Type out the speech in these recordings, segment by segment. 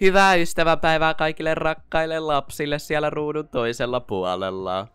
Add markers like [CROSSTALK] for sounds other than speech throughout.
Hyvää ystäväpäivää kaikille rakkaille lapsille siellä ruudun toisella puolella.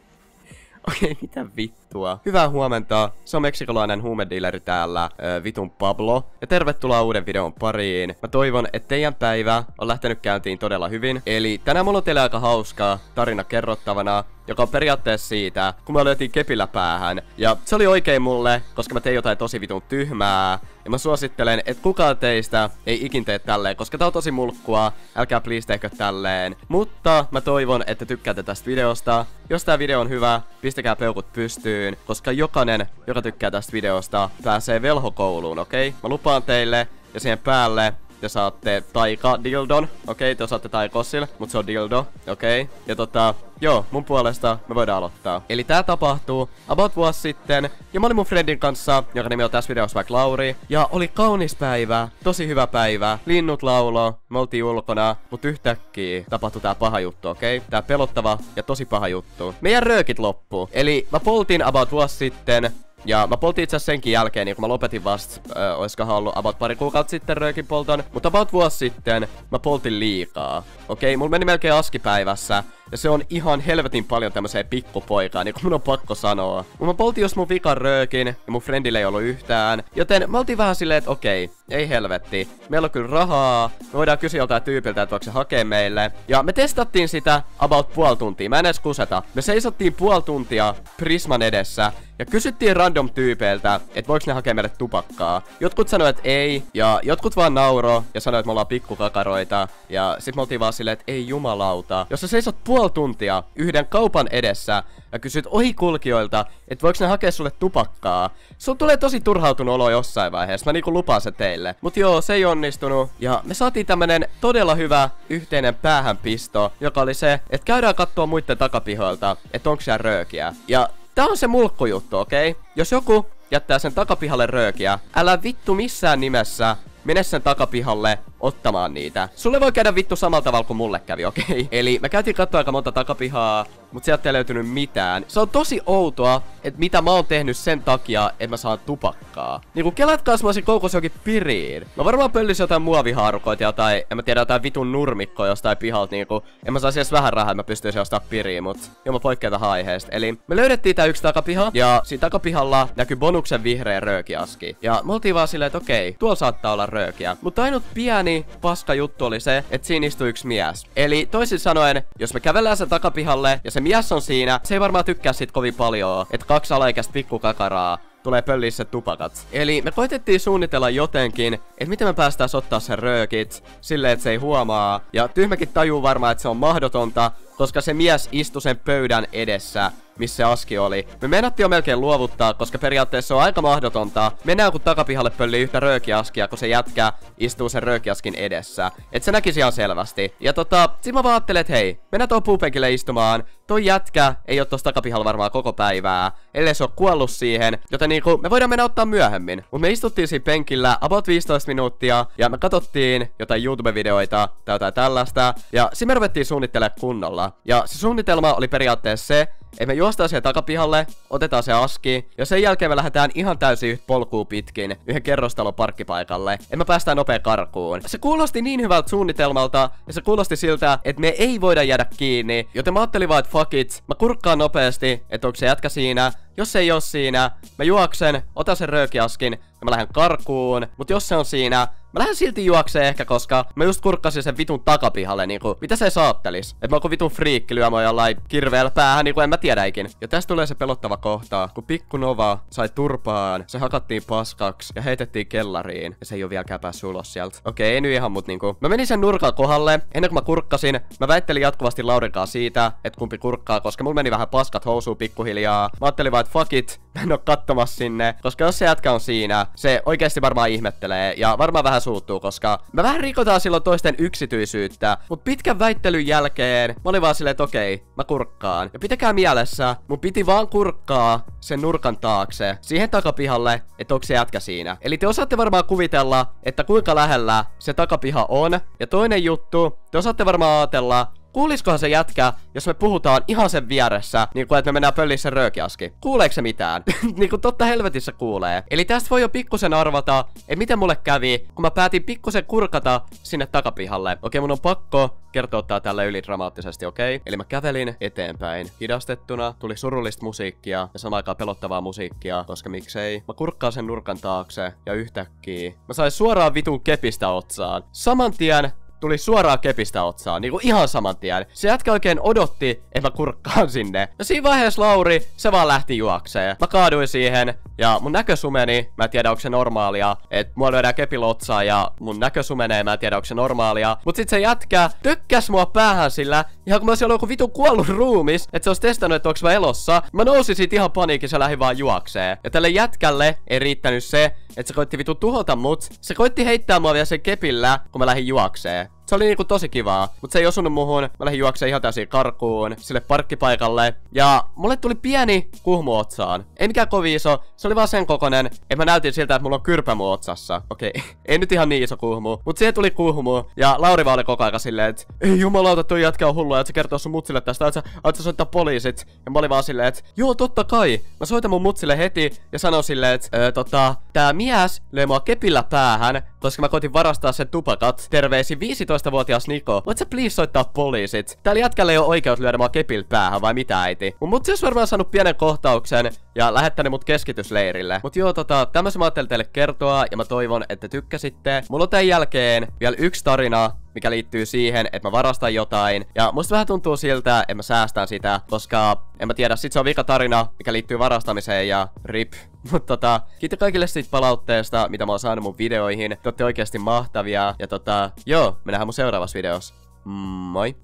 [LAUGHS] Okei, mitä vittua? Hyvää huomenta, se on meksikolainen huumedealeri täällä, vitun Pablo. Ja tervetuloa uuden videon pariin. Mä toivon, että teidän päivä on lähtenyt käyntiin todella hyvin. Eli tänään mulla on teille aika hauskaa tarina kerrottavana, joka on periaatteessa siitä, kun mä löytiin kepillä päähän. Ja se oli oikein mulle, koska mä tein jotain tosi vitun tyhmää. Ja mä suosittelen, että kukaan teistä ei ikin tee tälleen, koska tää on tosi mulkkua. Älkää please tehkö tälleen. Mutta mä toivon, että tykkäätte tästä videosta. Jos tää video on hyvä, pistäkää peukut pystyyn, koska jokainen, joka tykkää tästä videosta, pääsee velhokouluun, okei? Okay? Mä lupaan teille, ja siihen päälle te saatte taika dildon, okei, okay, te saatte taikossil, mutta se on dildo, okei. Okay. Ja tota, joo, mun puolesta me voidaan aloittaa. Eli tää tapahtuu about vuosi sitten, ja mä olin mun friendin kanssa, joka nimi on tässä videossa vaikka Lauri, ja oli kaunis päivä, tosi hyvä päivä, linnut laulo, me oltiin ulkona, mutta yhtäkkiä tapahtui tää paha juttu, okei? Okay? Tää pelottava ja tosi paha juttu. Meidän röökit loppuu. Eli mä poltin about vuosi sitten ja mä poltin itse senkin jälkeen, niin kun mä lopetin vasta, äh, oiskohan ollut about pari kuukautta sitten röökin polton. Mutta about vuosi sitten mä poltin liikaa. Okei, okay, mulla meni melkein askipäivässä. Ja se on ihan helvetin paljon tämmöiseen pikkupoikaan, niin kuin mun on pakko sanoa. Mä poltin jos mun vikan röökin, ja mun friendille ei ollut yhtään. Joten mä oltiin vähän silleen, että okei, okay, ei helvetti. Meillä on kyllä rahaa, me voidaan kysyä joltain tyypiltä, että voiko se hakea meille. Ja me testattiin sitä about puoli tuntia, mä en edes kuseta. Me seisottiin puoli tuntia Prisman edessä, ja kysyttiin random tyypeiltä, että voiko ne hakea meille tupakkaa. Jotkut sanoivat, että ei, ja jotkut vaan nauro ja sanoivat, että me ollaan pikkukakaroita. Ja sit me oltiin vaan silleen, että ei jumalauta. Jos sä seisot puoli tuntia yhden kaupan edessä ja kysyt ohikulkijoilta, että voiko ne hakea sulle tupakkaa, sun tulee tosi turhautunut olo jossain vaiheessa. Mä niinku lupaan se teille. Mut joo, se ei onnistunut. Ja me saatiin tämmönen todella hyvä yhteinen päähänpisto, joka oli se, että käydään katsoa muiden takapihoilta, että onko siellä röökiä. Ja Tää on se mulkkujuttu, okei? Okay? Jos joku jättää sen takapihalle röökiä, älä vittu missään nimessä mene sen takapihalle ottamaan niitä. Sulle voi käydä vittu samalla tavalla kuin mulle kävi, okei? Okay? Eli me käytiin katsoa aika monta takapihaa, mutta sieltä ei löytynyt mitään. Se on tosi outoa, että mitä mä oon tehnyt sen takia, että mä saan tupakkaa. Niinku kelatkaa mä olisin koukos jokin piriin. Mä varmaan pöllisin jotain muovihaarukoita tai en mä tiedä jotain vitun nurmikkoa jostain pihalta niinku. En mä saisi edes vähän rahaa, että mä pystyisin ostaa piriin, mut joo mä poikkean tähän aiheesta. Eli me löydettiin tää yksi takapiha ja siinä takapihalla näkyy bonuksen vihreä röökiaski. Ja me oltiin vaan silleen, että okei, tuolla saattaa olla röökiä. Mutta ainut pieni paska juttu oli se, että siinä istui yksi mies. Eli toisin sanoen, jos me kävellään sen takapihalle ja se mies on siinä, se ei varmaan tykkää sit kovin paljon, että kaksi alaikäistä pikkukakaraa tulee pöllissä se tupakat. Eli me koitettiin suunnitella jotenkin, että miten me päästään ottaa sen röökit silleen, että se ei huomaa. Ja tyhmäkin tajuu varmaan, että se on mahdotonta, koska se mies istui sen pöydän edessä missä aski oli. Me menattiin jo melkein luovuttaa, koska periaatteessa on aika mahdotonta. Mennään kun takapihalle pöllii yhtä röökiaskia, kun se jätkä istuu sen röökiaskin edessä. Et se näkisi ihan selvästi. Ja tota, sit mä vaan että hei, mennään tuohon puupenkille istumaan. Toi jätkä ei oo tossa takapihalla varmaan koko päivää, ellei se oo kuollut siihen. Joten niinku, me voidaan mennä ottaa myöhemmin. Mut me istuttiin siinä penkillä about 15 minuuttia, ja me katsottiin jotain YouTube-videoita tai jotain tällaista. Ja sitten me ruvettiin suunnittelemaan kunnolla. Ja se suunnitelma oli periaatteessa se, että me juostaan siihen takapihalle, otetaan se aski, ja sen jälkeen me lähdetään ihan täysin yhtä polkua pitkin yhden kerrostalon parkkipaikalle, että me päästään nopea karkuun. Se kuulosti niin hyvältä suunnitelmalta, ja se kuulosti siltä, että me ei voida jäädä kiinni, joten mä ajattelin vaan, että fuck it, mä kurkkaan nopeasti, että onko se jätkä siinä, jos ei oo siinä, mä juoksen, otan sen röökiaskin ja mä lähden karkuun. Mut jos se on siinä, mä lähden silti juokseen ehkä, koska mä just kurkkasin sen vitun takapihalle niinku. Mitä se saattelis? Et mä oon vitun friikki lyömään jollain kirveellä päähän, niinku en mä tiedä ikin. Ja tästä tulee se pelottava kohta, kun pikku Nova sai turpaan, se hakattiin paskaksi ja heitettiin kellariin. Ja se ei oo vieläkään päässyt ulos sieltä. Okei, ei nyt ihan, mut niinku. Mä menin sen nurkan kohdalle, ennen kuin mä kurkkasin, mä väittelin jatkuvasti Laurinkaan siitä, että kumpi kurkkaa, koska mulla meni vähän paskat housuun pikkuhiljaa. Mä ajattelin vaan, että fuck it, mä en oo kattomassa sinne, koska jos se jätkä on siinä, se oikeasti varmaan ihmettelee ja varmaan vähän suuttuu, koska me vähän rikotaan silloin toisten yksityisyyttä, mutta pitkän väittelyn jälkeen mä olin vaan silleen, että okei, mä kurkkaan. Ja pitäkää mielessä, mun piti vaan kurkkaa sen nurkan taakse, siihen takapihalle, että onko se jätkä siinä. Eli te osaatte varmaan kuvitella, että kuinka lähellä se takapiha on. Ja toinen juttu, te osaatte varmaan ajatella, kuuliskohan se jätkä, jos me puhutaan ihan sen vieressä, niin kuin että me mennään pöllissä röökiaski. Kuuleeko se mitään? [LAUGHS] niin kuin totta helvetissä kuulee. Eli tästä voi jo pikkusen arvata, että miten mulle kävi, kun mä päätin pikkusen kurkata sinne takapihalle. Okei, mun on pakko kertoa tää tällä ylidramaattisesti, okei? Okay? Eli mä kävelin eteenpäin hidastettuna, tuli surullista musiikkia ja samaan aikaan pelottavaa musiikkia, koska miksei. Mä kurkkaan sen nurkan taakse ja yhtäkkiä mä sain suoraan vitun kepistä otsaan. Saman tien tuli suoraan kepistä otsaan, niinku ihan saman tien. Se jätkä oikein odotti, että mä kurkkaan sinne. Ja siinä vaiheessa Lauri, se vaan lähti juokseen. Mä kaaduin siihen, ja mun näkö sumeni, mä en tiedä onko se normaalia, että mua lyödään kepillä otsaan ja mun näkö sumenee, mä en tiedä onko se normaalia. Mut sit se jätkä tökkäs mua päähän sillä, ihan kun mä olisin ollut joku vitu kuollut ruumis, että se olisi testannut, että onko mä elossa. Mä nousin siitä ihan paniikissa ja lähdin vaan juokseen. Ja tälle jätkälle ei riittänyt se, että se koitti vitu tuhota mut. Se koitti heittää mua vielä sen kepillä, kun mä lähdin juokseen. Se oli niinku tosi kivaa, mutta se ei osunut muhun. Mä lähdin juokseen ihan täysin karkuun, sille parkkipaikalle. Ja mulle tuli pieni kuhmu otsaan. Ei mikään kovin iso, se oli vaan sen kokonen, että mä näytin siltä, että mulla on kyrpä mun otsassa. Okei, okay. [LAUGHS] ei nyt ihan niin iso kuhmu. Mut siihen tuli kuhmu, ja Lauri vaan oli koko ajan silleen, että ei jumalauta, toi jätkä on hullu, että se kertoo sun mutsille tästä, että sä, soittaa poliisit. Ja mä olin vaan silleen, että joo, totta kai. Mä soitan mun mutsille heti ja sanon silleen, että tota, tää mies löi mua kepillä päähän, koska mä koitin varastaa sen tupakat. Terveisi 15-vuotias Niko. Voit sä please soittaa poliisit? Täällä jätkällä ei ole oikeus lyödä mua kepillä päähän, vai mitä äiti? Mun mutsi olisi varmaan saanut pienen kohtauksen ja lähettänyt mut keskitysleirille. Mut joo, tota, tämmöisen mä ajattelin teille kertoa ja mä toivon, että tykkäsitte. Mulla on tämän jälkeen vielä yksi tarina, mikä liittyy siihen, että mä varastan jotain. Ja musta vähän tuntuu siltä, että mä säästän sitä, koska en mä tiedä, sit se on vika tarina, mikä liittyy varastamiseen ja rip. [LAUGHS] Mutta tota, kiitos kaikille siitä palautteesta, mitä mä oon saanut mun videoihin. Te ootte oikeasti mahtavia. Ja tota, joo, me nähdään mun seuraavassa videossa. Moi!